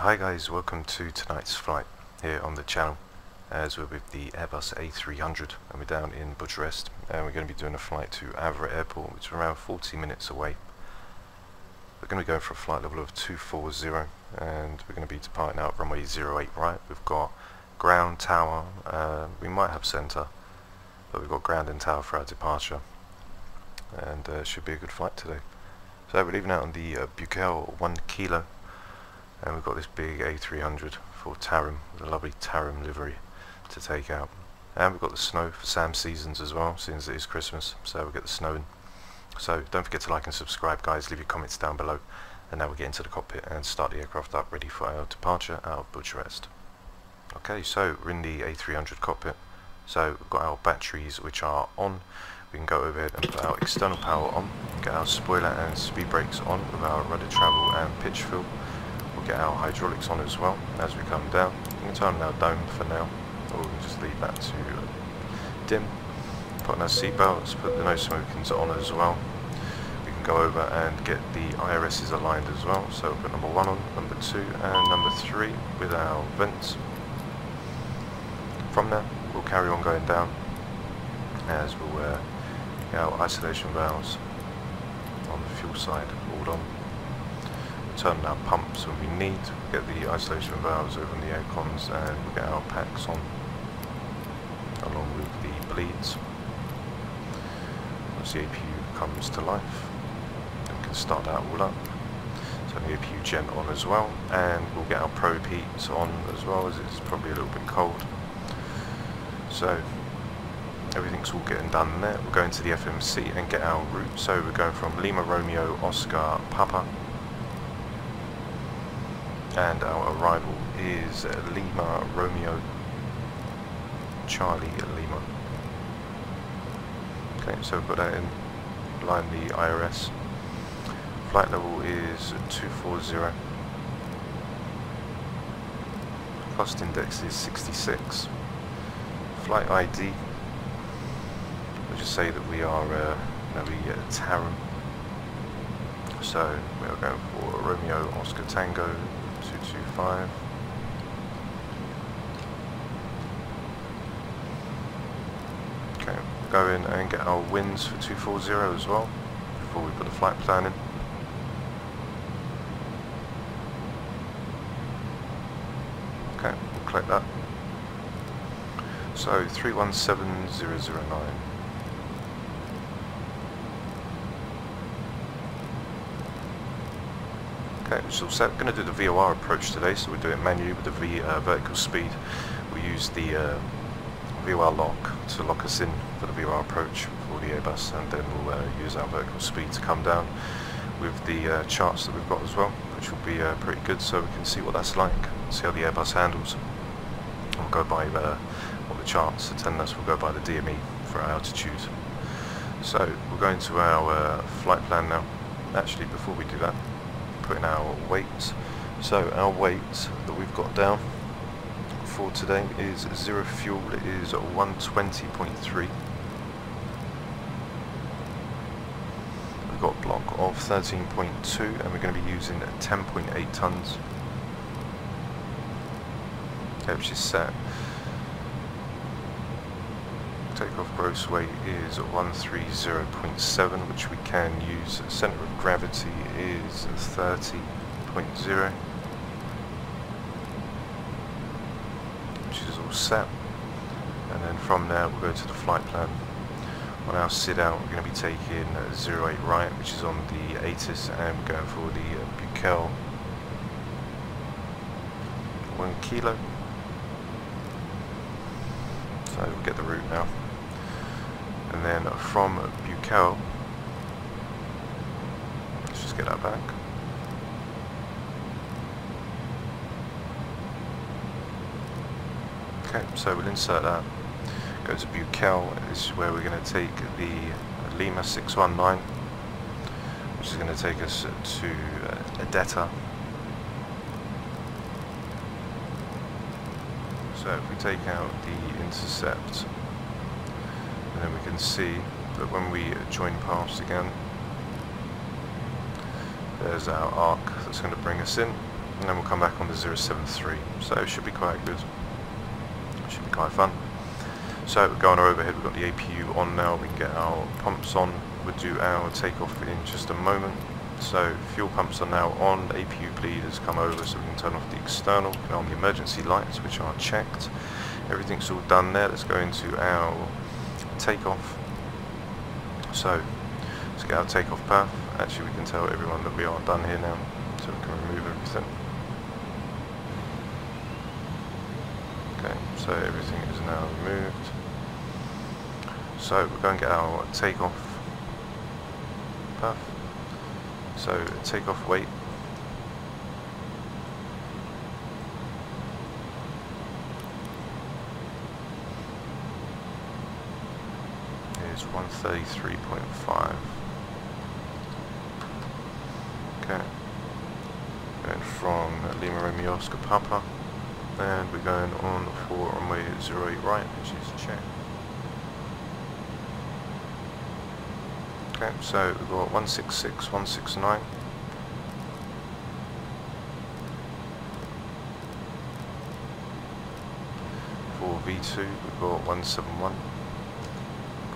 Hi guys, welcome to tonight's flight here on the channel as we're with the Airbus A300 and we're down in Bucharest and we're going to be doing a flight to Avram Airport which is around 40 minutes away. We're going to be going for a flight level of 240 and we're going to be departing out runway 08 right. We've got ground, tower, uh, we might have centre but we've got ground and tower for our departure and uh, should be a good flight today. So we're leaving out on the uh, Bukel 1 kilo and we've got this big A300 for Tarom a lovely Tarom livery to take out. And we've got the snow for Sam Seasons as well since it is Christmas so we'll get the snow in. So don't forget to like and subscribe guys. Leave your comments down below. And now we'll get into the cockpit and start the aircraft up ready for our departure out of Bucharest. Okay so we're in the A300 cockpit. So we've got our batteries which are on. We can go overhead and put our external power on get our spoiler and speed brakes on with our rudder travel and pitch fill get our hydraulics on as well as we come down. We can turn on our dome for now, or we can just leave that to dim. Put on our seatbelts, put the no smokings on as well. We can go over and get the IRSs aligned as well. So we'll put number one on, number two, and number three with our vents. From there, we'll carry on going down as we'll uh, get our isolation valves on the fuel side all on turn our pumps when we need, get the isolation valves over on the air cons and we get our packs on along with the bleeds. Once the APU comes to life, we can start that all up. Turn the APU gen on as well and we'll get our probe heat on as well as it's probably a little bit cold. So everything's all getting done there. We'll go into the FMC and get our route. So we're going from Lima Romeo Oscar Papa and our arrival is Lima Romeo Charlie Lima. Okay, so we've got that in line the IRS. Flight level is 240. Cost index is 66. Flight ID, we'll just say that we are uh, we uh. So we are going for Romeo Oscar Tango 225. Okay, go in and get our winds for 240 as well before we put the flight plan in. Okay, we'll click that. So 317009. Okay, so we're going to do the VOR approach today, so we do it manually with the v, uh, vertical speed. We use the uh, VOR lock to lock us in for the VOR approach for the Airbus, and then we'll uh, use our vertical speed to come down with the uh, charts that we've got as well, which will be uh, pretty good, so we can see what that's like, see how the Airbus handles. We'll go by uh, what the charts are telling us, we'll go by the DME for our altitude. So, we're going to our flight plan now. Actually, before we do that, put in our weights. So our weight that we've got down for today is zero fuel is 120.3. We've got a block of 13.2 and we're going to be using 10.8 tons. Okay, which is set. Takeoff gross weight is 130.7 which we can use. Centre of gravity is 30.0 which is all set and then from there we'll go to the flight plan. On our sit out we're going to be taking 08 right which is on the ATIS and we're going for the uh, Bukel 1 kilo so we'll get the route now and then from Bukel let's just get that back. Okay so we'll insert that. Go to Bukel this is where we're going to take the Lima 619 which is going to take us to uh, Adetta so if we take out the intercept can see that when we join past again there's our arc that's going to bring us in and then we'll come back on the 073. So it should be quite good. Should be quite fun. So we're going overhead, we've got the APU on now, we can get our pumps on, we'll do our takeoff in just a moment. So fuel pumps are now on, the APU bleed has come over so we can turn off the external, turn on the emergency lights which are checked. Everything's all done there, let's go into our takeoff. So let's get our takeoff path. Actually we can tell everyone that we are done here now, so we can remove everything. Okay, so everything is now removed. So we're going to get our takeoff path. So takeoff weight. Is 133.5. Okay. Going from Lima Romeo Oscar Papa. And we're going on for runway 08 right, which is check. Okay, so we've got 166, 169. For V2, we've got 171.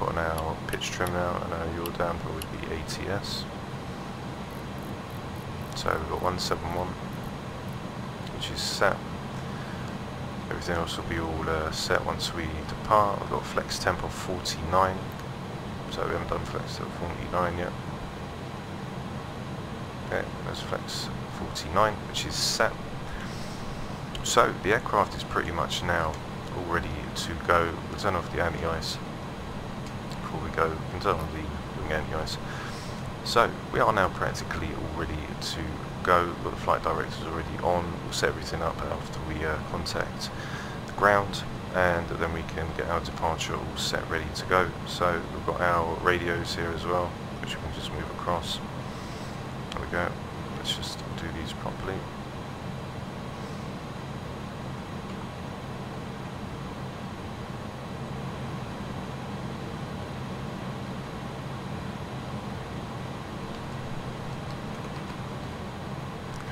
Got our pitch trim now and our yaw damper with the ATS. So we've got 171, which is set. Everything else will be all uh, set once we depart. We've got flex temp of 49 so we haven't done flex at 49 yet. Okay, there's flex 49, which is set. So the aircraft is pretty much now all ready to go. We'll turn off the anti-ice we go. On the wing anti-ice. So we are now practically all ready to go. We've the flight directors already on. We'll set everything up after we uh, contact the ground and then we can get our departure all set ready to go. So we've got our radios here as well, which we can just move across. There we go. Let's just do these properly.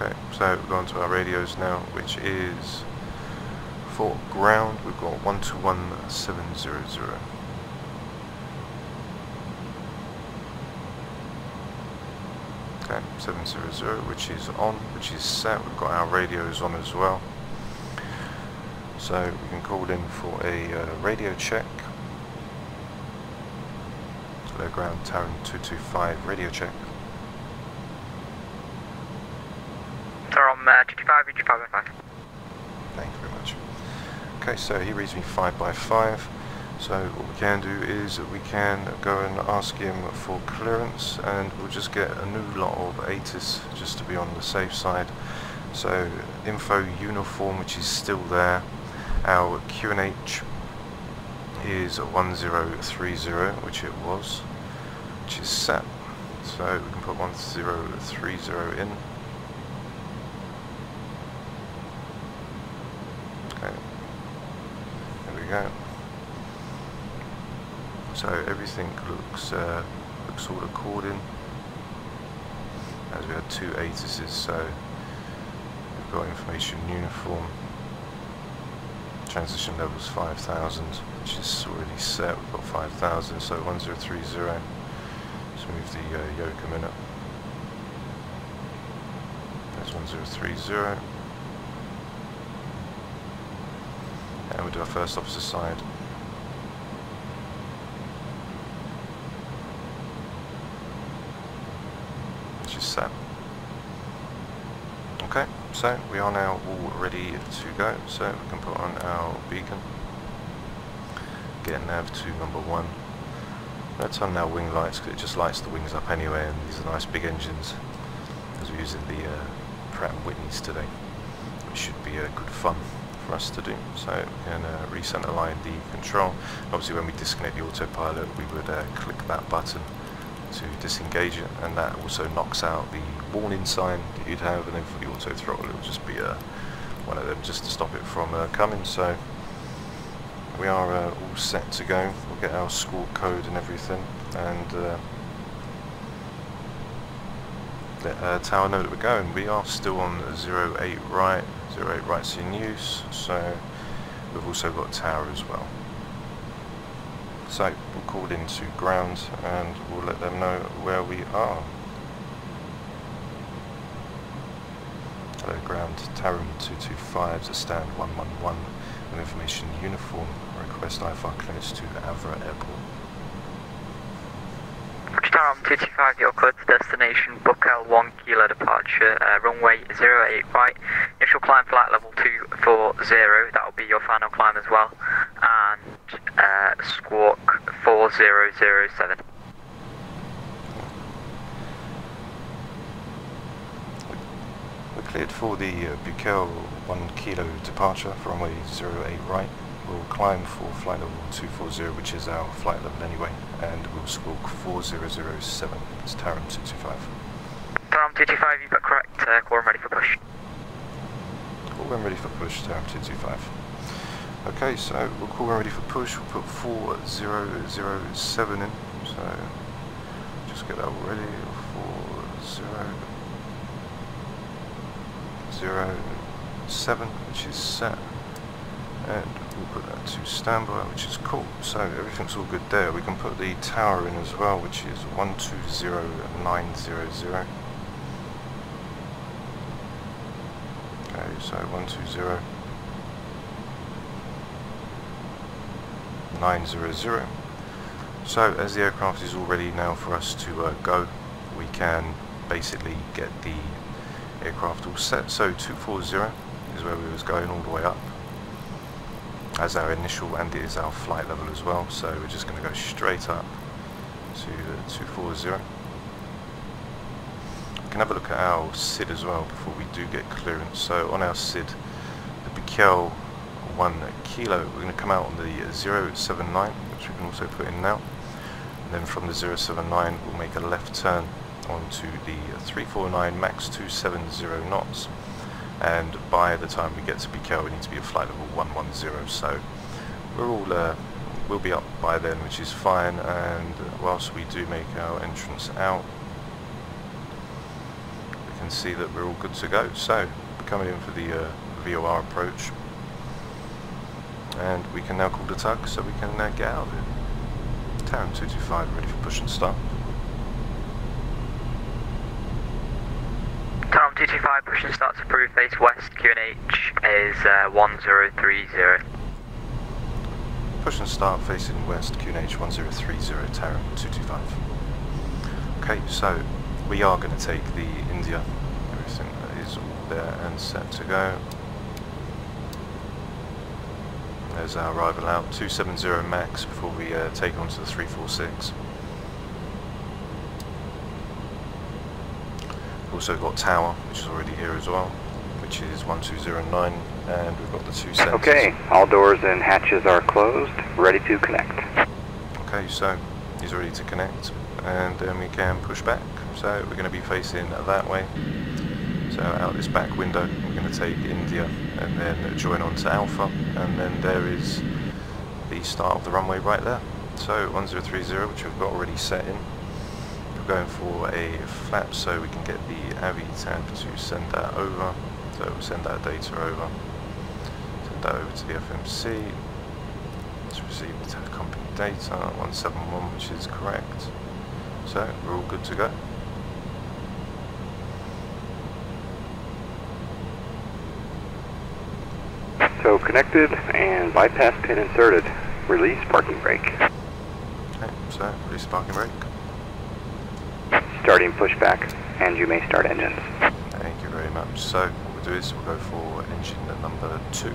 Okay, so we've radios now, which is for ground, we've got 121700. Okay, 700, which is on, which is set. We've got our radios on as well. So we can call in for a uh, radio check. Low ground Tarom 225 radio check. Sir, I'm uh, 225, 255. Thank you very much. Okay, so he reads me 5 by 5 So what we can do is we can go and ask him for clearance and we'll just get a new lot of ATIS just to be on the safe side. So info uniform which is still there. Our QNH is 1030 which it was, which is set. So we can put 1030 in. Okay. There we go. So everything looks uh, looks all according. As we had two ATISes, so we've got information uniform. Transition levels 5000, which is already set. We've got 5000, so 1030. Let's move the uh, yoke a minute. There's 1030. And we'll do our first officer side. Which is set. Okay, so we are now all ready to go. So we can put on our beacon. Get nav to number one. Let's turn our wing lights because it just lights the wings up anyway and these are nice big engines as we're using the uh, Pratt & Whitneys today which should be uh, good fun for us to do. So we can uh, recenter line the control. Obviously when we disconnect the autopilot we would uh, click that button to disengage it and that also knocks out the warning sign that you'd have and then for the auto throttle it will just be uh, one of them just to stop it from uh, coming. So we are uh, all set to go. We'll get our squawk code and everything and uh, let uh, tower know that we're going. We are still on 08 right, 08 right's in use, so we've also got tower as well. So we'll call into ground and we'll let them know where we are. Hello ground, Tarom 225 to stand 111 with information uniform, request IFR clearance to Avram Airport. Tarom 225, your cleared to destination, Bukel 1 kilo departure, uh, runway 08 right, initial climb flight level 240, that will be your final climb as well, and uh, squawk 4007. We're cleared for the uh, Bukel 1 kilo departure runway 08 right. We'll climb for flight level 240, which is our flight level anyway, and we'll squawk 4007. It's Tarom 225. Tarom 225, you've got correct, uh, call ready for push. When ready for push, Tarom 225. Okay, so we'll call when ready for push. We'll put 4007 in. So just get that all ready. 4007, which is set. And we'll put that to standby, which is cool. So everything's all good there. We can put the tower in as well, which is 120900. Okay, so 120. 900. So as the aircraft is all ready now for us to uh, go, we can basically get the aircraft all set. So 240 is where we was going all the way up as our initial and it is our flight level as well. So we're just going to go straight up to 240. We can have a look at our SID as well before we do get clearance. So on our SID, the Bukel 1 kilo. We're going to come out on the 079, which we can also put in now. And then from the 079, we'll make a left turn onto the 349 max 270 knots. And by the time we get to BKL, we need to be at flight level 110. So we're all uh, we'll be up by then, which is fine. And whilst we do make our entrance out, we can see that we're all good to go. So we're coming in for the uh, VOR approach and we can now call the tug so we can uh, get out of it. Tarom 225 ready for push and start. Tarom 225, approved, face west, QNH is uh, 1030. Push and start facing west, QNH 1030, Tarom 225. Okay, so we are going to take the India. Everything is all there and set to go. There's our arrival out, 270 max before we uh, take on to the 346. Also got tower, which is already here as well, which is 1209, and we've got the two sensors. Okay, all doors and hatches are closed, ready to connect. Okay, so he's ready to connect, and then we can push back. So we're going to be facing that way. So out this back window, we're going to take India and then join on to Alpha, and then there is the start of the runway right there. So 1030, which we've got already set in. Going for a flap so we can get the AVI tab to send that over. So we'll send that data over. Send that over to the FMC to receive the company data 171, which is correct. So we're all good to go. So connected and bypass pin inserted. Release parking brake. Okay, so release parking brake. Starting pushback, and you may start engines. Thank you very much. So what we'll do is we'll go for engine number two.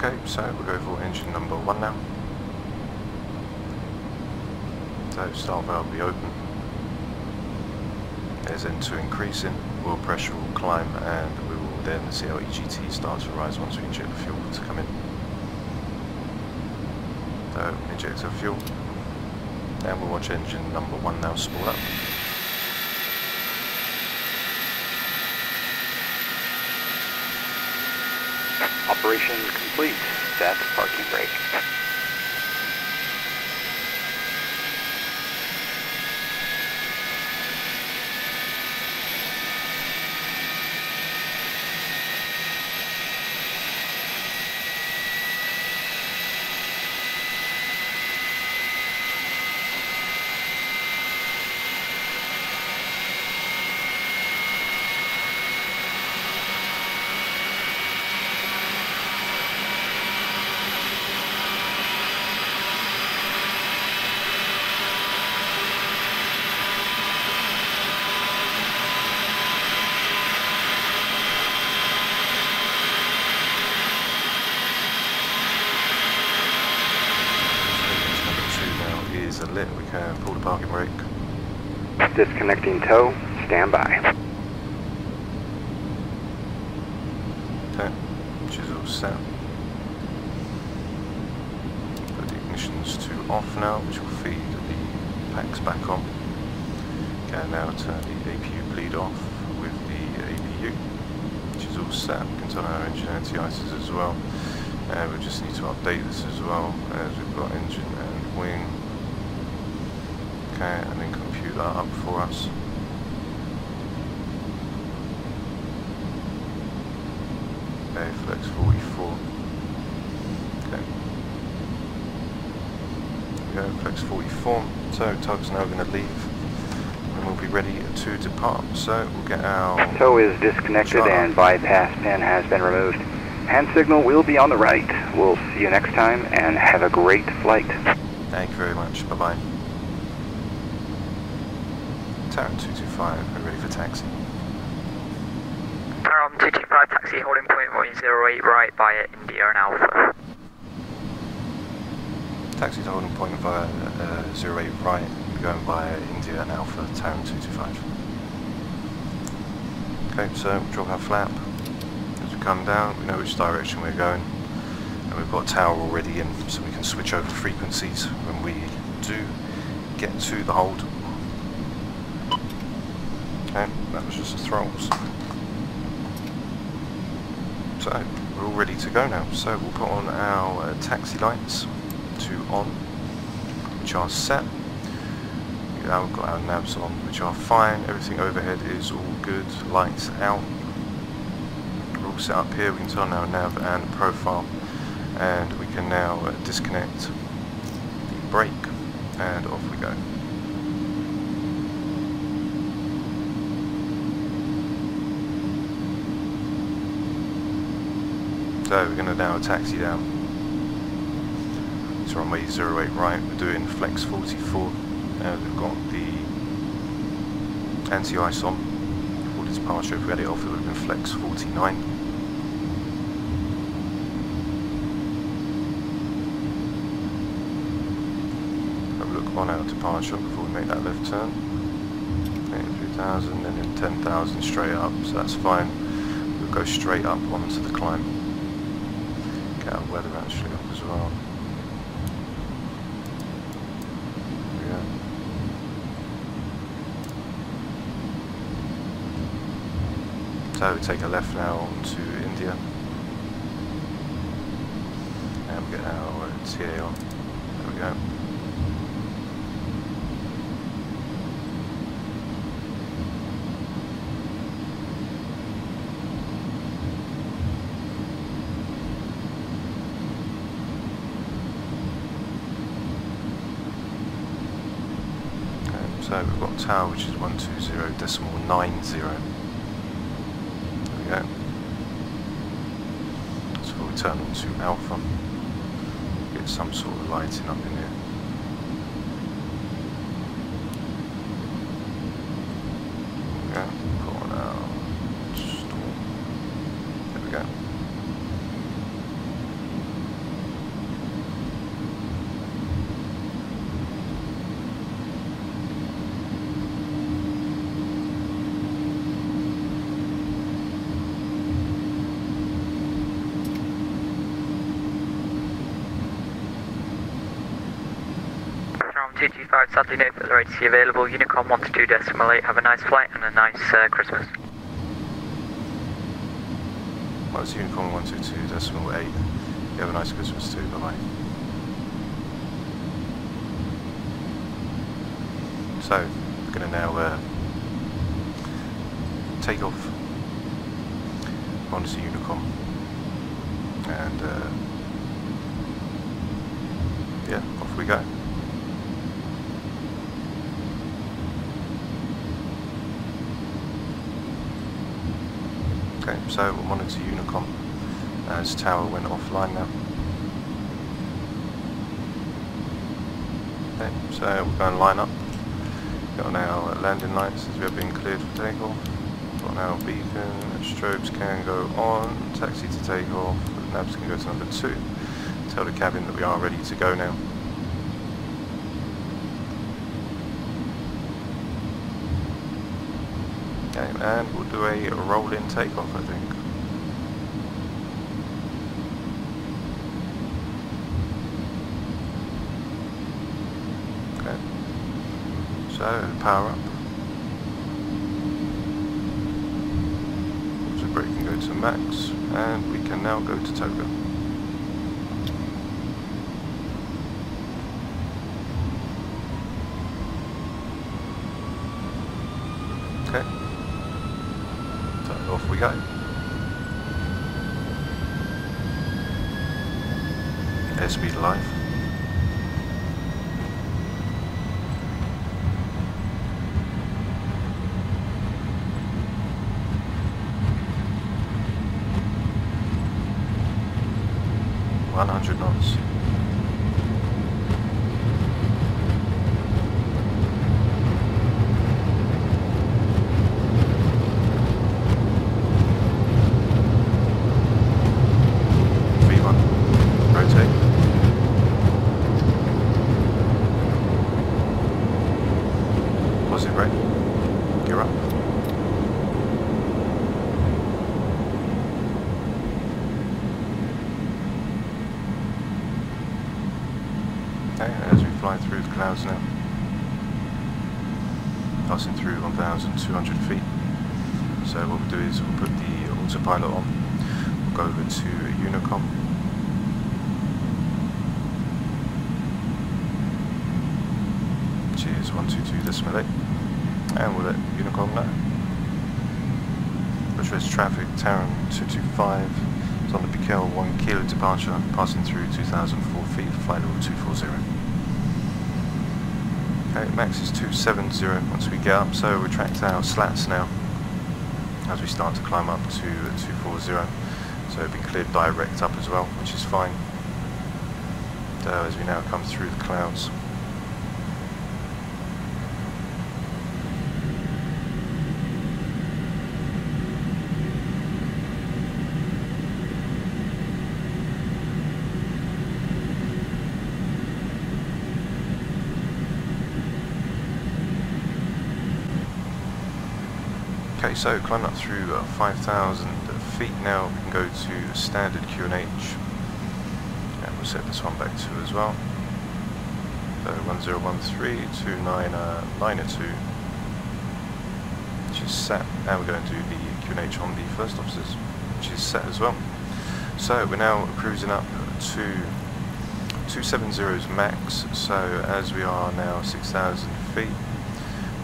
So we'll go for engine number one now. So start valve will be open. There's N2 increasing, oil pressure will climb and we will then see how EGT starts to rise once we inject the fuel to come in. So inject our fuel and we'll watch engine number one now spool up. Operation complete. Set parking brake. Engine number two now is lit, we can pull the parking brake. Disconnecting tow. Stand by. Okay, all set. Put the ignitions to off now, which will feed the packs back on. Can now turn the APU bleed off with the APU, which is all set. We can turn our engine anti-ices as well. And we just need to update this as well, as we've got engine and wing. Okay, and then compute that up for us. Okay, flex 44. Okay. We flex 44. So tug's now going to leave and we'll be ready to depart. So we'll get our Tow is disconnected and bypass pin has been removed. Hand signal will be on the right. We'll see you next time and have a great flight. Thank you very much. Bye bye. Tarom 225, we're ready for taxi. Tarom 225 taxi holding point 108 right via India and Alpha. Taxi to holding point via uh, 08 right, going via India and Alpha, Tarom 225. Okay, so drop our flap. As we come down, we know which direction we're going. And we've got tower already in, so we can switch over frequencies when we do get to the hold. Okay, that was just the throttles. So, we're all ready to go now. So we'll put on our uh, taxi lights to on, which are set. Now we've got our navs on, which are fine. Everything overhead is all good. Lights out. We're all set up here. We can turn our nav and profile, and we can now uh, disconnect the brake, and off we go. So we're going to now taxi down. It's runway 08 right, we're doing flex 44 and we've got the anti-ice on for departure. If we had it off it would have been flex 49. Have a look on our departure before we make that left turn. 83,000 and then 10,000 straight up, so that's fine. We'll go straight up onto the climb. Weather actually up as well. Go. So we take a left now onto India. And we get our TA on. There we go. Okay, so we've got tower which is 120 decimal 90. There we go. So we turn on to alpha. Get some sort of lighting up in here. There we go. Put on our storm. There we go. 225, sadly no further ATC available. Unicom 122 decimal 8. Have a nice flight and a nice uh, Christmas. Well, it's Unicom 122 decimal 8. You have a nice Christmas too, bye bye. So, we're going to now uh, take off onto Unicom and uh, yeah, off we go. Okay, so we'll monitor Unicom as tower went offline now. Okay, so we're going line up. Got our landing lights as we have been cleared for takeoff. Got our beacon, strobes can go on, taxi to takeoff, nabs can go to number two. Tell the cabin that we are ready to go now. Okay, and we'll do a roll-in takeoff, I think. Okay. So, power up. So brake can go to max, and we can now go to Toga. Okay. So off we go. Airspeed live. One hundred knots. V1. Rotate. Brake. Gear up. Okay, as we fly through the clouds now. Passing through 1,200 feet. So what we'll do is we'll put the autopilot on. We'll go over to Unicom. Which is 122 decimal 8. And we'll let Unicom know. Bucharest traffic, Tarom 225. It's on the Bukel 1 kilo departure, passing through 2,004 feet, flight level 240. Okay, max is 270 once we get up, so we retract our slats now as we start to climb up to 240. So we've been cleared direct up as well, which is fine. So as we now come through the clouds. Okay, so climb up through uh, 5,000 feet now. We can go to standard QNH. And we'll set this one back to as well. So 1013-2992, which is set. Now we're going to do the QNH on the first officers, which is set as well. So we're now cruising up to 270's max. So as we are now 6,000 feet.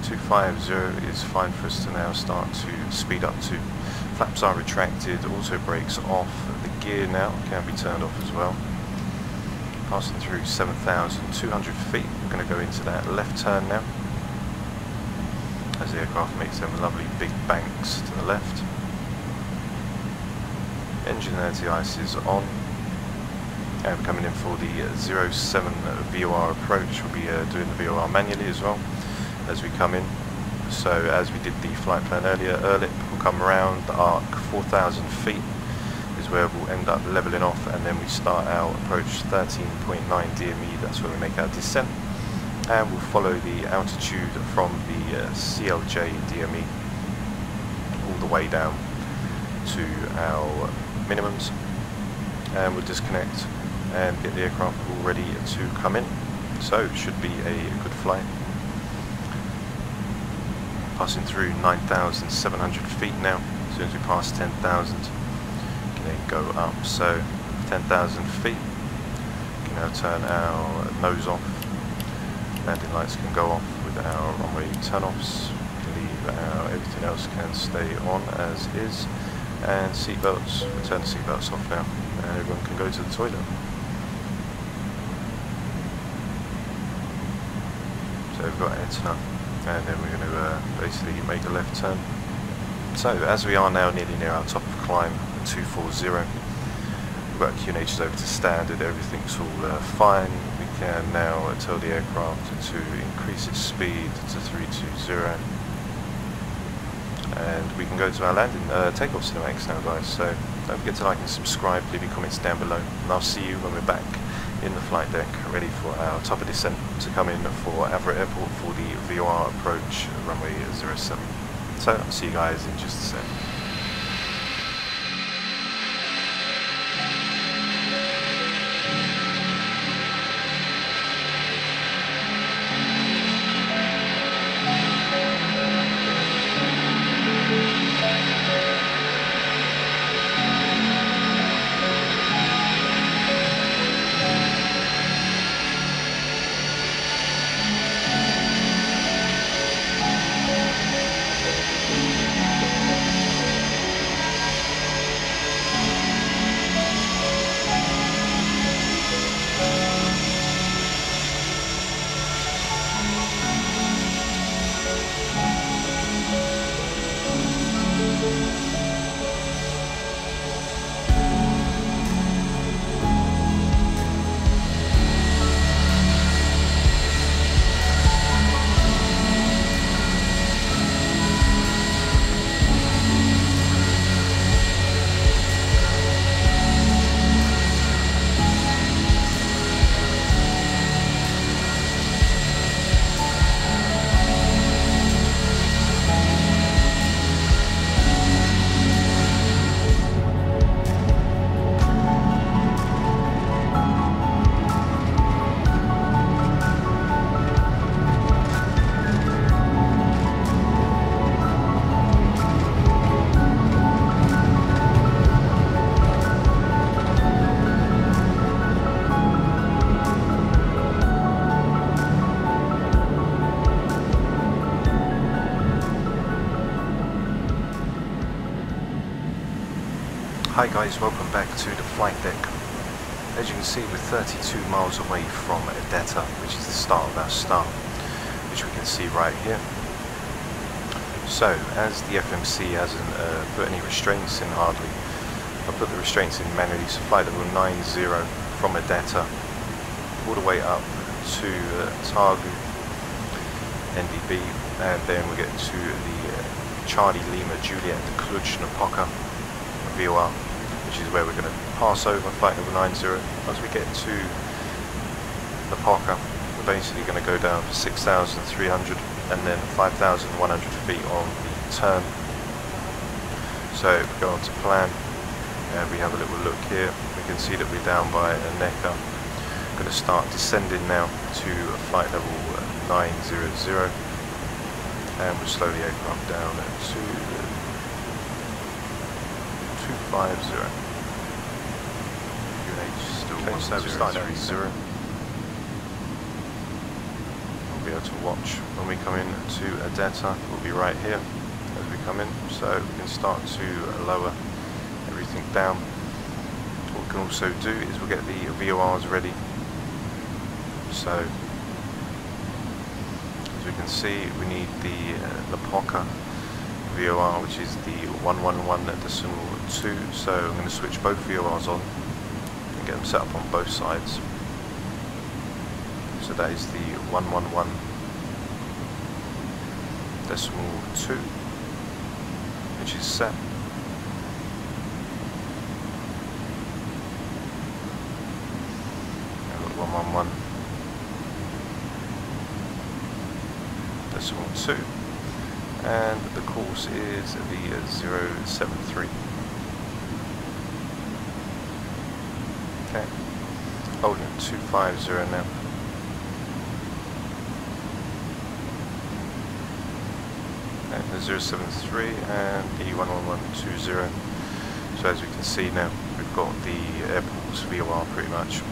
250 is fine for us to now start to speed up to. Flaps are retracted, auto brakes off, the gear now can be turned off as well. Passing through 7,200 feet, we're going to go into that left turn now. As the aircraft makes them lovely big banks to the left. Engine anti-ice is on. And we're coming in for the 07 VOR approach, we'll be uh, doing the VOR manually as well as we come in. So as we did the flight plan earlier, Erlip will come around the arc 4,000 feet is where we'll end up levelling off and then we start our approach 13.9 DME, that's where we make our descent. And we'll follow the altitude from the uh, CLJ DME all the way down to our minimums. And we'll disconnect and get the aircraft all ready to come in. So it should be a good flight. Passing through 9,700 feet now. As soon as we pass 10,000, can then go up. So 10,000 feet. Can now turn our nose off. Landing lights can go off with our runway turn-offs. Leave our everything else can stay on as is. And seatbelts, we turn the seatbelts off now. And everyone can go to the toilet. So we've got Etna, and then we're going to uh, basically make a left turn. So as we are now nearly near our top of climb, 240, we've got QNHs over to standard, everything's all uh, fine. We can now tell the aircraft to increase its speed to 320 and we can go to our landing uh, takeoff cinematics now guys so don't forget to like and subscribe leave your comments down below and I'll see you when we're back in the flight deck ready for our top of descent to come in for Everett Airport for the VOR approach runway 07 so see you guys in just a sec Hi guys, welcome back to the flight deck. As you can see we're 32 miles away from Edetta, which is the start of our star, which we can see right here. So, as the FMC hasn't uh, put any restraints in hardly, I put the restraints in manually, so flight level 90 from Edetta all the way up to uh, Targu NDB and then we get to the uh, Charlie Lima Juliet Cluj Napoca VOR which is where we're going to pass over flight number 90. As we get to the Parker, we're basically going to go down for 6,300 and then 5,100 feet on the turn. So we go on to plan, and we have a little look here, we can see that we're down by a necker. I'm going to start descending now to flight level 900 and we'll slow the aircraft down to 250. QNH still we're starting at zero. We'll be able to watch when we come in to Edetta. We'll be right here as we come in, so we can start to lower everything down. What we can also do is we'll get the VORs ready. So as we can see, we need the uh, Napoca VOR, which is the 111 decimal 2. So I'm going to switch both VORs on and get them set up on both sides. So that is the 111 decimal 2, which is set. is the uh, 073. Okay, holding 250 now. And the 073 and the 11120. So as we can see now, we've got the airport's VOR pretty much,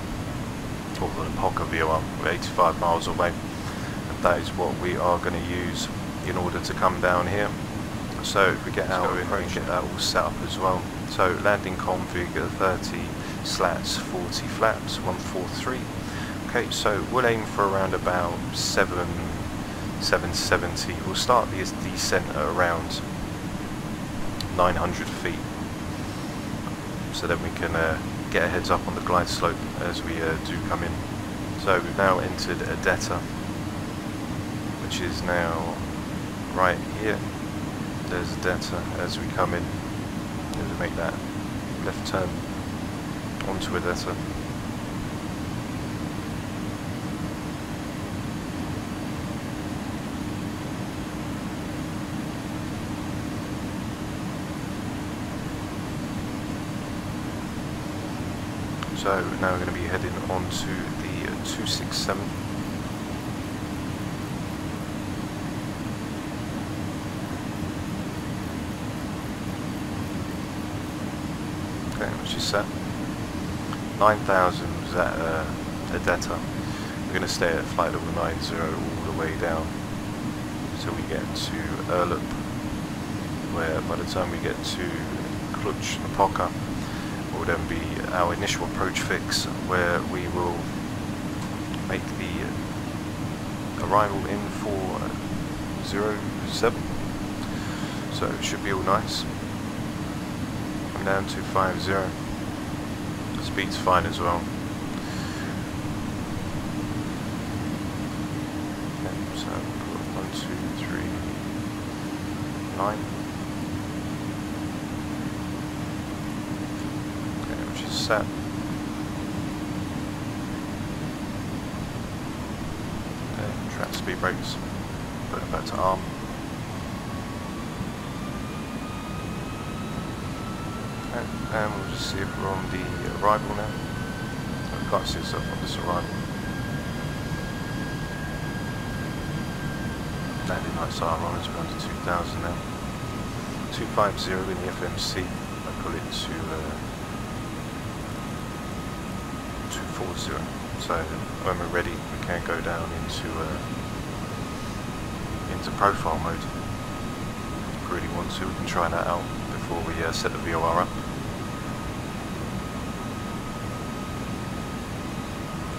or the Polka VOR, 85 miles away. And that is what we are going to use in order to come down here so we get out and get that all set up as well. So landing config 30 slats, 40 flaps, 143. Okay, so we'll aim for around about 7, 770. We'll start the descent at around 900 feet. So then we can uh, get a heads up on the glide slope as we uh, do come in. So we've now entered Adetta, which is now right here there's a delta as we come in. We make that left turn onto a delta So now we're going to be heading onto the 267 which is set. 9,000 was at uh, Adetta. We're going to stay at flight level 90 all the way down until we get to Erlup, where by the time we get to Cluj Napoca, will then be our initial approach fix, where we will make the arrival in for 07. So it should be all nice I'm down to 50. Speed's fine as well. Okay, so one, two, three, nine. Okay, which is set. Okay, trap speed brakes. Put it back to arm. And we'll just see if we're on the arrival now. I can't see up on this arrival. Landing lights are on, it's around to 2000 now. 250 in the FMC, I pull it to uh, 240. So when we're ready, we can go down into uh, into profile mode. If we really want to, we can try that out before we uh, set the VOR up.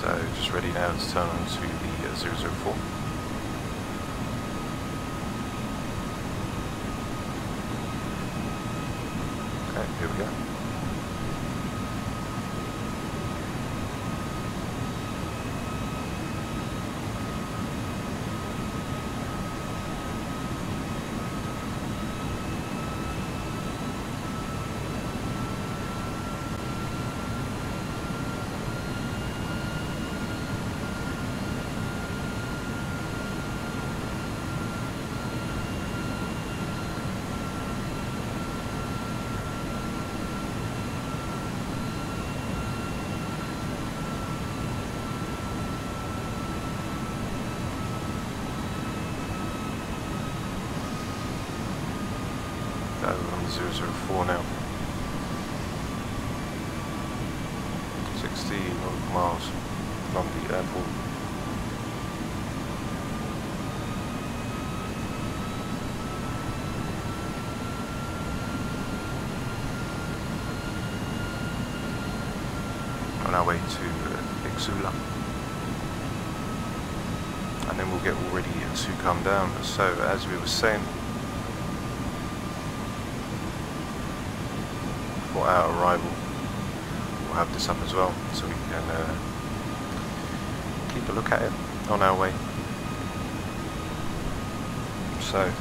So just ready now to turn on to the uh, 004. Okay, here we go. 004 now. 60 miles from the airport. On our way to Ixula. And then we'll get all ready to come down. So as we were saying, for our arrival. We'll have this up as well so we can uh, keep a look at it on our way. So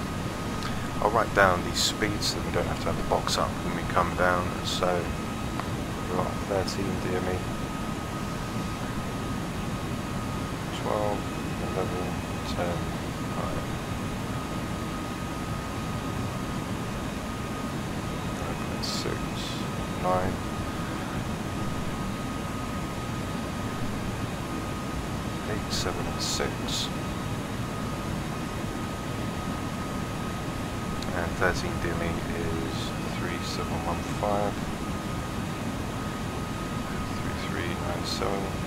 I'll write down these speeds so we don't have to have the box up when we come down. So we're on 13 DME, 12, 11, 10, nine. Eight, seven, and six. 13 DME is 3715. 3397.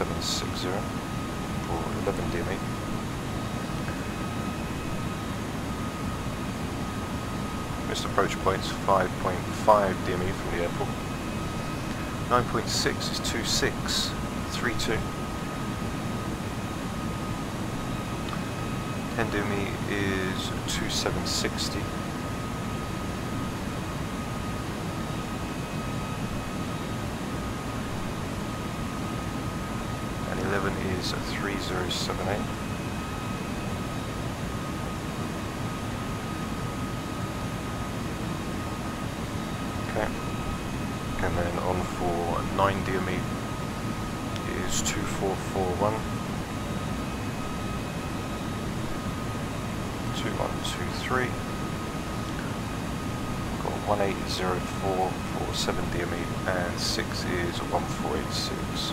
2760 for 11 DME. Missed approach points 5.5 DME from the airport. 9.6 is 2632. 10 DME is 2760. And 11 is 3078. Okay. And then on for 9 DME is 2441. 2123. Got 1804 for 7 DME and 6 is 1486.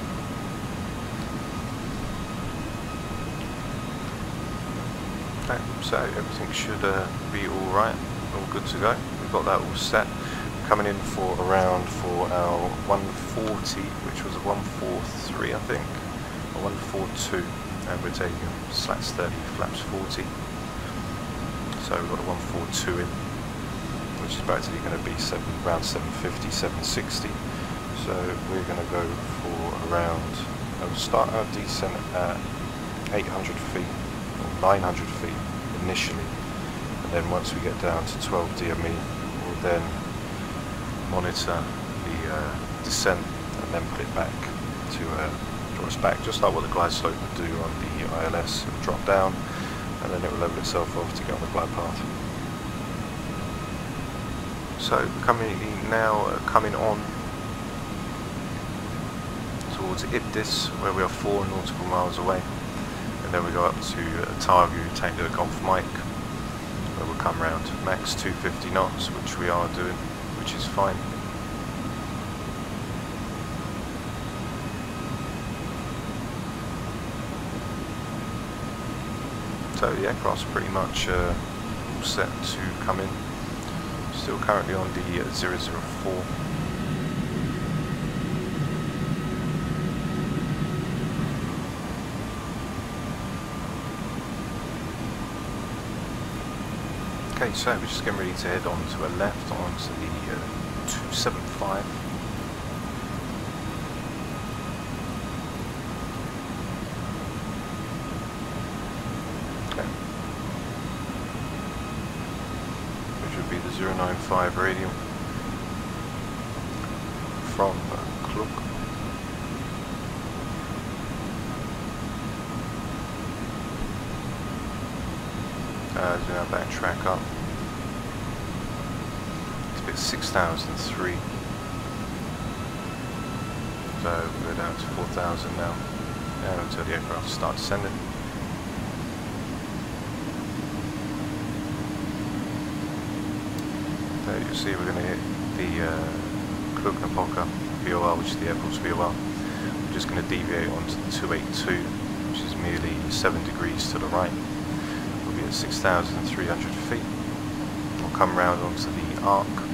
Okay, so everything should uh, be alright, all good to go. We've got that all set. Coming in for around for our 140, which was a 143 I think, or 142, and we're taking slats 30, flaps 40. So we've got a 142 in, which is basically going to be seven, around 750, 760. So we're going to go for around, we'll start our descent at 800 feet, or 900 feet initially, and then once we get down to 12 DME, we'll then monitor the uh, descent and then put it back to uh, draw us back, just like what the glide slope would do on the ILS. Drop down and then it will level itself off to get on the glide path. So coming now, uh, coming on towards Ibdis, where we are four nautical miles away, and then we go up to uh, Targu, Tango Golf Mike, where we'll come round max 250 knots, which we are doing, which is fine. So the aircraft's pretty much uh, all set to come in. Still currently on the uh, 004. Okay, so we're just getting ready to head on to a left onto the uh, 275. Okay. Which would be the 095 radial 2003. So we're down to 4,000 now and until the aircraft starts descending. There you see we're going to hit the uh, Krugnapoca VOR, which is the airport's VOR. We're just going to deviate onto the 282, which is merely 7 degrees to the right. We'll be at 6,300 feet. We'll come round onto the arc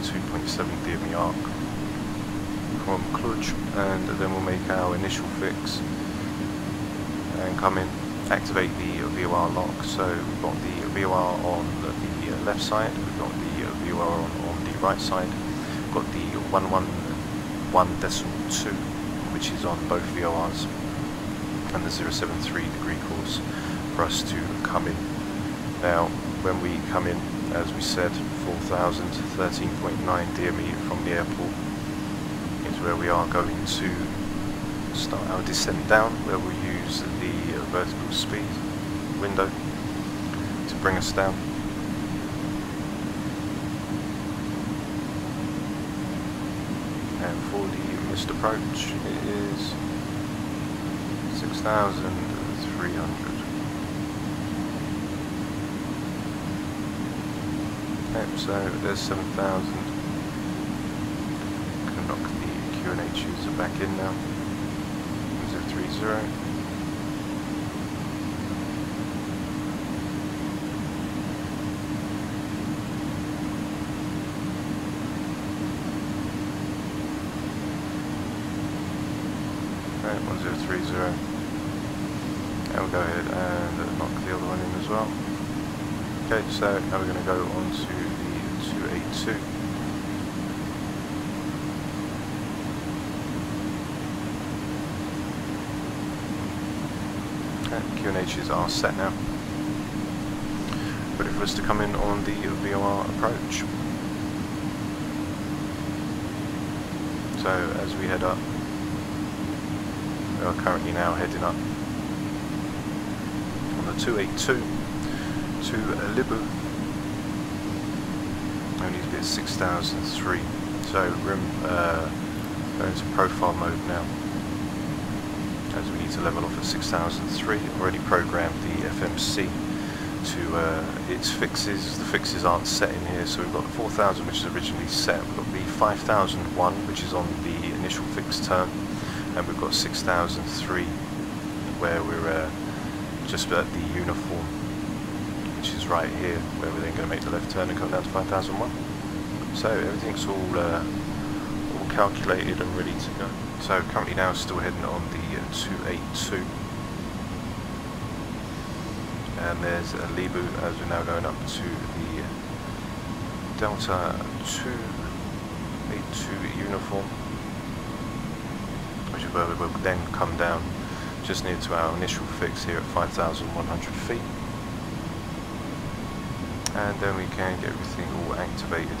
is the 22.7 DME arc from Cluj, and then we'll make our initial fix and come in, activate the VOR lock. So we've got the VOR on the left side, we've got the VOR on, on the right side, we've got the 111 decimal 2, which is on both VORs, and the 073 degree course for us to come in. Now, when we come in, as we said, 4,000, 13.9 DME from the airport is where we are going to start our descent down, where we'll use the uh, vertical speed window to bring us down. And for the missed approach, it is 6,300. So there's 7,000. Can knock the QNH user back in now. 030. Right, 1030. And we'll go ahead and knock the other one in as well. Okay, so now we're going to go on to the 282. Okay, QNHs are set now. Ready for us to come in on the VOR approach. So as we head up, we are currently now heading up on the 282 to Libu. Need to be at 6003. So we're uh, going to profile mode now. As we need to level off at 6003. Already programmed the FMC to uh, its fixes. The fixes aren't set in here, so we've got 4000 which is originally set. We've got the 5001 which is on the initial fixed term, and we've got 6003 where we're uh, just at the uniform, right here, where we're then going to make the left turn and come down to 5001. So everything's all uh, all calculated and ready to go. So currently now still heading on the uh, 282 and there's a Libu as we're now going up to the Delta 282 uniform which is where we will then come down just near to our initial fix here at 5,100 feet and then we can get everything all activated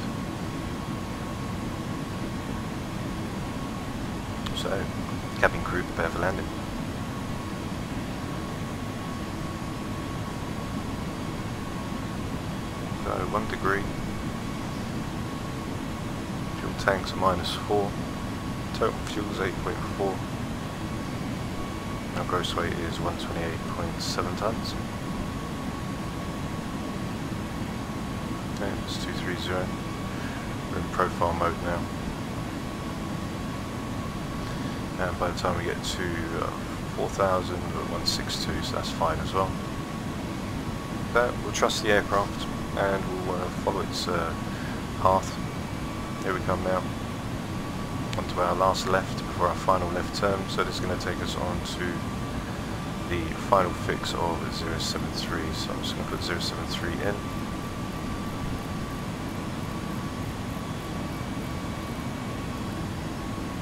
so cabin crew prepare for landing So one degree. Fuel tanks minus four. Total fuel is 8.4. Our gross weight is 128.7 tons. Okay, it's 230. We're in profile mode now. And by the time we get to uh, 4,000, 162, so that's fine as well. But we'll trust the aircraft and we'll uh, follow its uh, path. Here we come now onto our last left before our final left turn so this is going to take us on to the final fix of 073 so I'm just going to put 073 in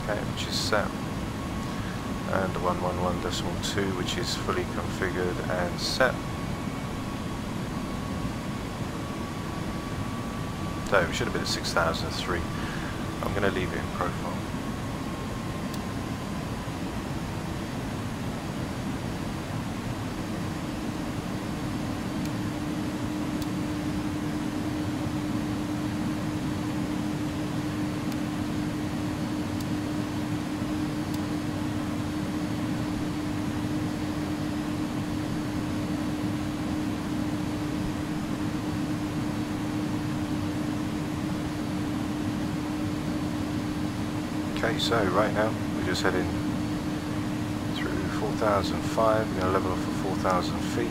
okay which is set and 111.2 which is fully configured and set So we should have been at 6003. I'm going to leave it in profile. Okay, so right now we're just heading through 4005, we're going to level off at 4000 feet.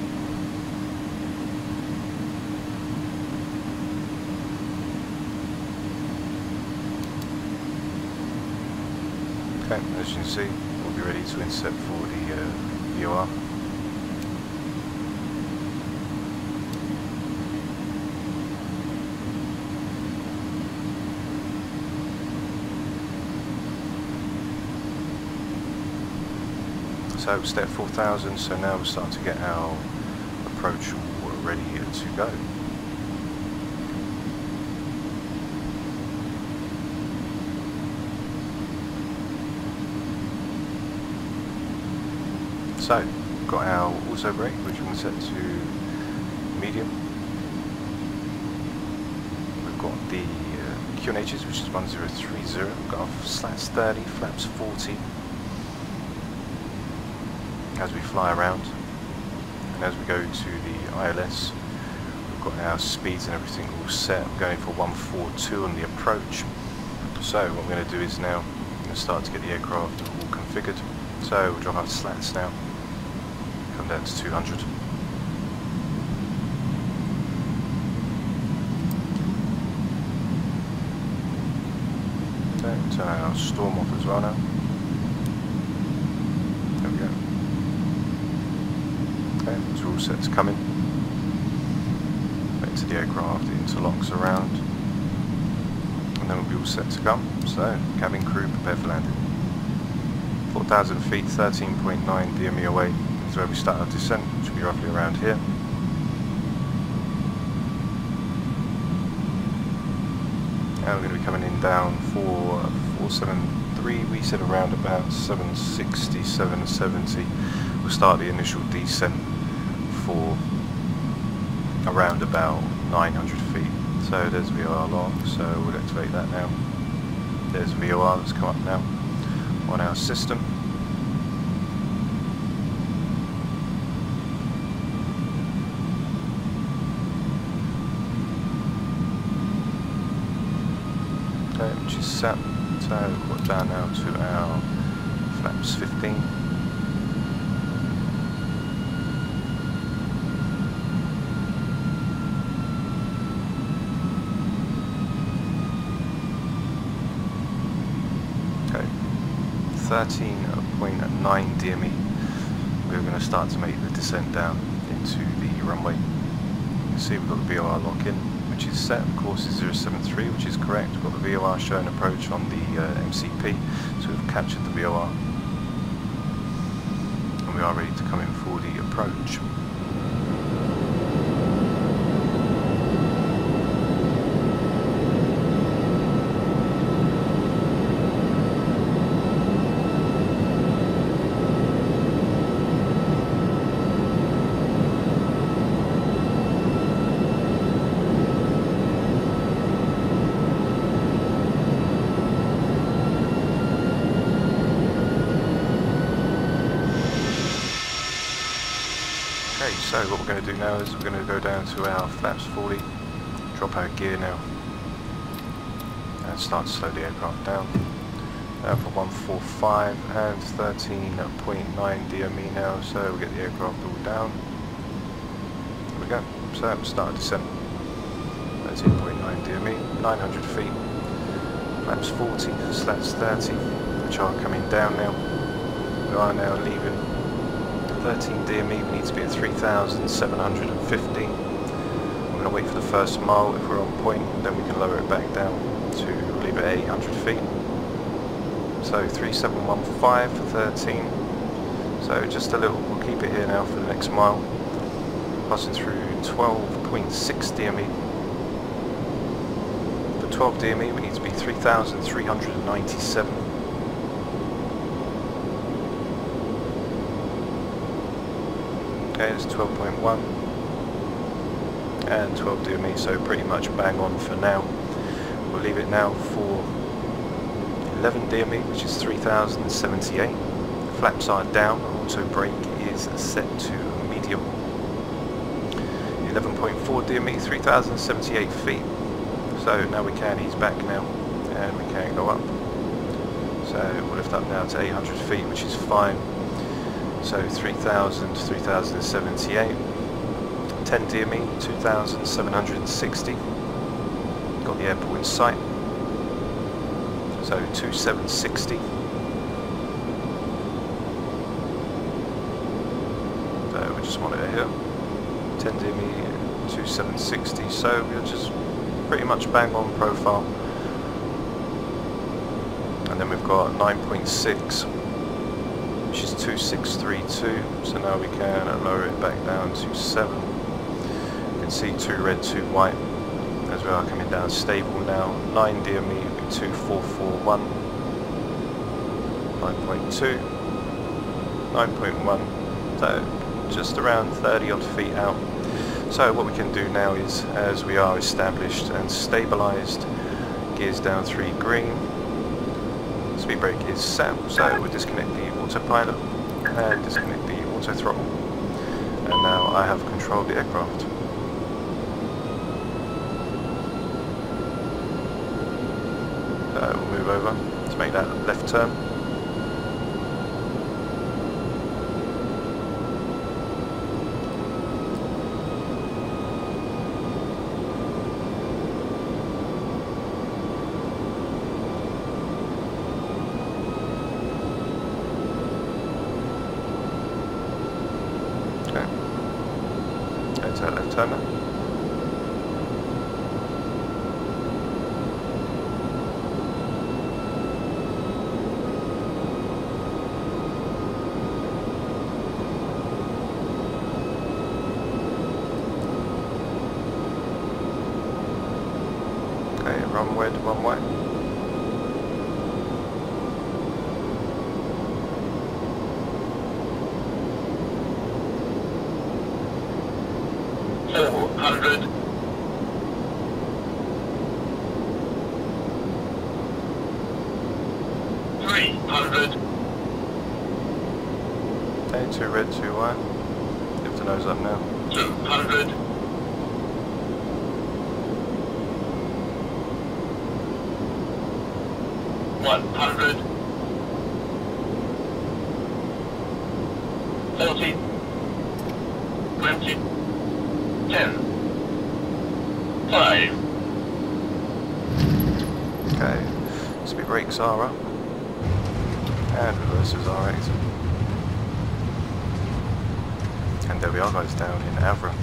Okay, as you can see, we'll be ready to inset for the uh, VOR. So step 4000, so now we're starting to get our approach ready to go. So, we've got our auto brake which we can set to medium. We've got the uh, QNHs which is 1030, we've got our slats 30, flaps 40, as we fly around and as we go to the ILS we've got our speeds and everything all set. I'm going for 142 on the approach. So what I'm going to do is now I'm going to start to get the aircraft all configured. So we'll drop our slats now come down to 200 okay, turn our storm off as well now Okay, we're all set to come in. To the aircraft, interlocks around. And then we'll be all set to come. So, cabin crew, prepare for landing. 4,000 feet, 13.9 DME away is where we start our descent, which will be roughly around here. And we're going to be coming in down for 473, we said around about 760, 770. We'll start the initial descent for around about 900 feet. So there's VOR lock, so we'll activate that now. There's VOR that's come up now on our system. Okay, which is set. So we're down now to our flaps 15. Okay, 13.9 DME. We're going to start to make the descent down into the runway. You can see we've got the VOR lock in, which is set. Of course, is 073, which is correct. We've got the VOR showing approach on the uh, MCP, so we've captured the VOR. And we are ready to come in for the approach. Okay, so what we're going to do now is we're going to go down to our flaps 40, drop our gear now, and start to slow the aircraft down. Down for 145 and 13.9 DME now, so we'll get the aircraft all down. There we go. So start descent. 13.9 DME, 900 feet. Flaps 40, so that's 30, which are coming down now. We are now leaving 13 DME, we need to be at 3,750. We're going to wait for the first mile. If we're on point, then we can lower it back down to leave it at 800 feet. So 3715 for 13. So just a little, we'll keep it here now for the next mile. Passing through 12.6 DME. For 12 DME, we need to be 3,397. Okay, it's 12.1 and 12 DME, so pretty much bang on for now. We'll leave it now for 11 DME, which is 3078. Flaps are down, auto brake is set to medium. 11.4 DME, 3078 feet. So now we can ease back now, and we can go up. So we'll lift up now to 800 feet, which is fine. So 3000 3078. 10 DME, 2760. Got the airport in sight. So 2760. So uh, we just want monitor here. 10 DME, 2760. So we're just pretty much bang on profile. And then we've got 9.6 which is 2632 so now we can lower it back down to 7 you can see 2 red 2 white as we are coming down stable now. 9 DME 2441 9.2 9.1 so just around 30 odd feet out. So what we can do now is as we are established and stabilized gears down 3 green. Speed brake is set, so we'll disconnect the autopilot and disconnect the auto throttle. And now I have control of the aircraft. So we'll move over to make that left turn. 800. A2 red 2 white. You the nose up now. 200. One hundred. Fourteen. Are guys down in Avra.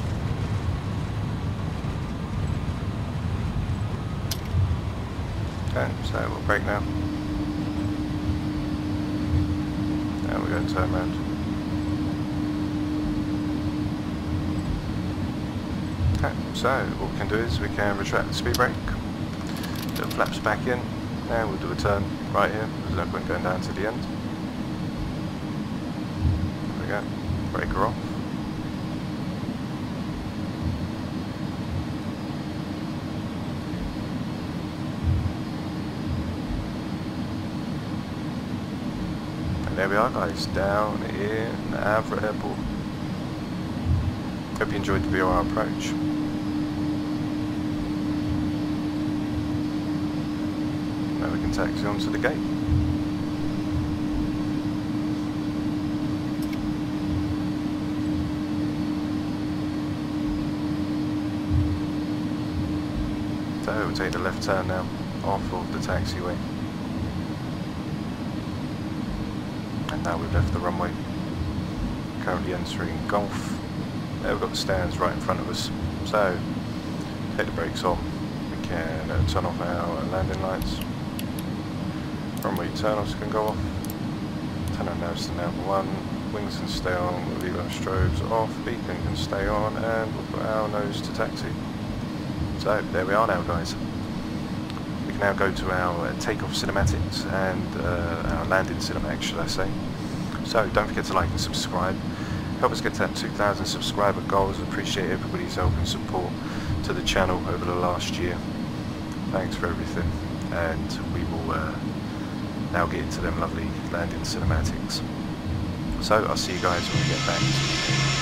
Okay, so we'll brake now. Now we're going to turn around. Okay, so what we can do is we can retract the speed brake, the flaps back in, and we'll do a turn right here. There's no point going down to the end. There we go, breaker off. And there we are guys, down in Avra Airport. Hope you enjoyed the VOR approach. Now we can taxi onto the gate. So we'll take the left turn now, off of the taxiway. And now we've left the runway. Currently entering Gulf. There we've got the stands right in front of us. So, take the brakes on. We can uh, turn off our landing lights. Runway turn-offs can go off. Turn our nose to number one. Wings can stay on. We'll leave our strobes off. Beacon can stay on. And we'll put our nose to taxi. So, there we are now guys. We can now go to our uh, takeoff cinematics and uh, our landing cinematics, should I say. So don't forget to like and subscribe. Help us get to that 2,000 subscriber goals. Appreciate everybody's help and support to the channel over the last year. Thanks for everything. And we will uh, now get into them lovely landing cinematics. So I'll see you guys when we get back.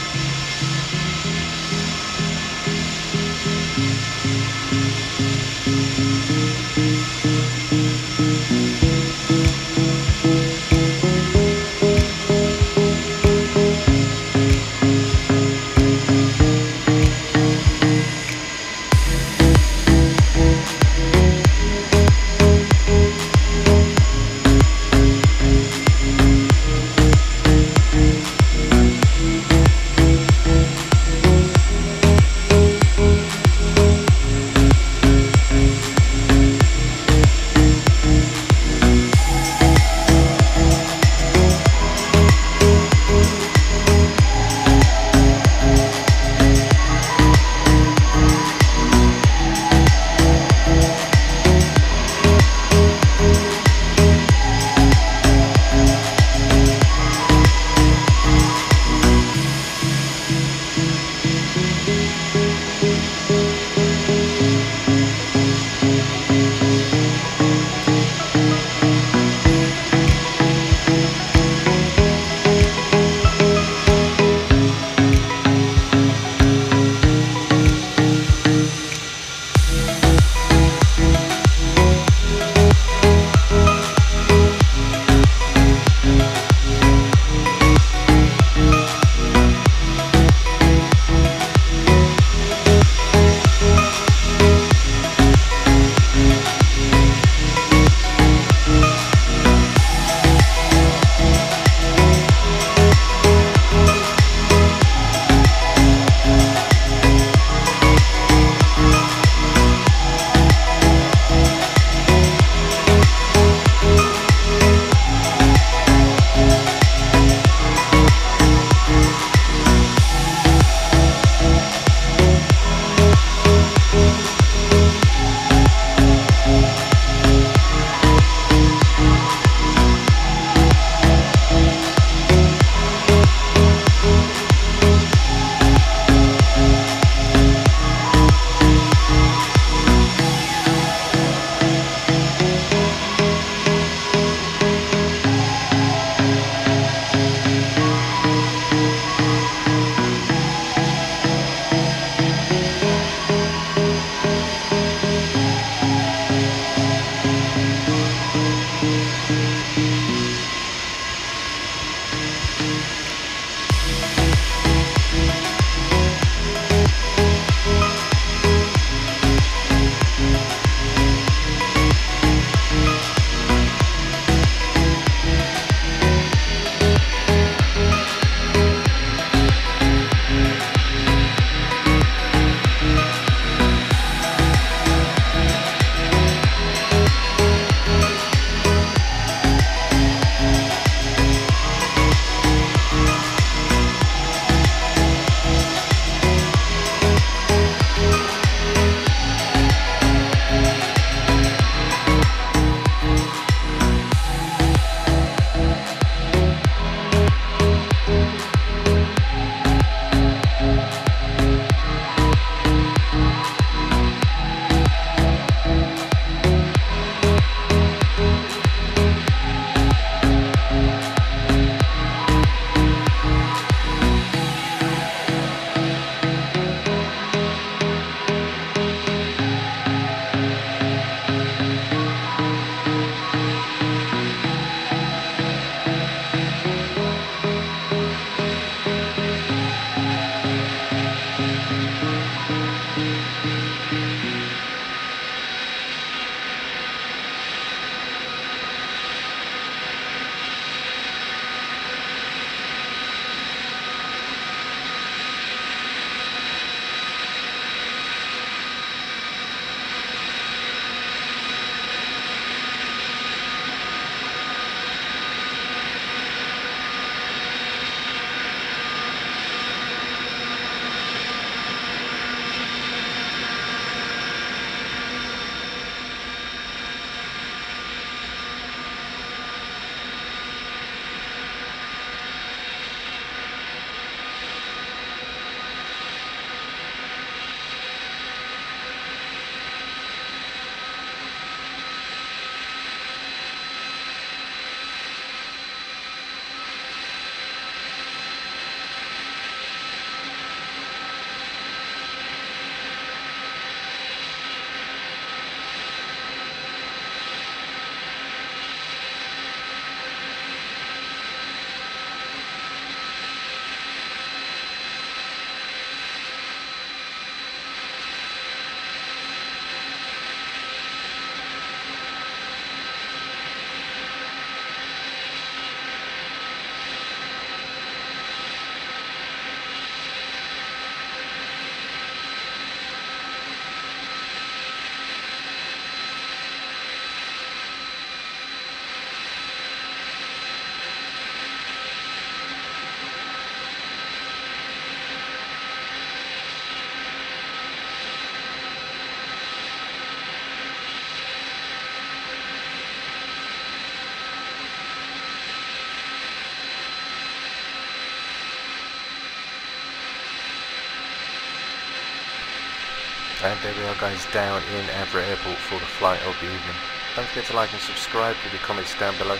And there we are guys down in Avram Airport for the flight of the evening. Don't forget to like and subscribe, leave your comments down below.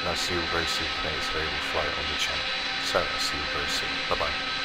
And I'll see you all very soon for the next available flight on the channel. So I'll see you very soon. Bye bye.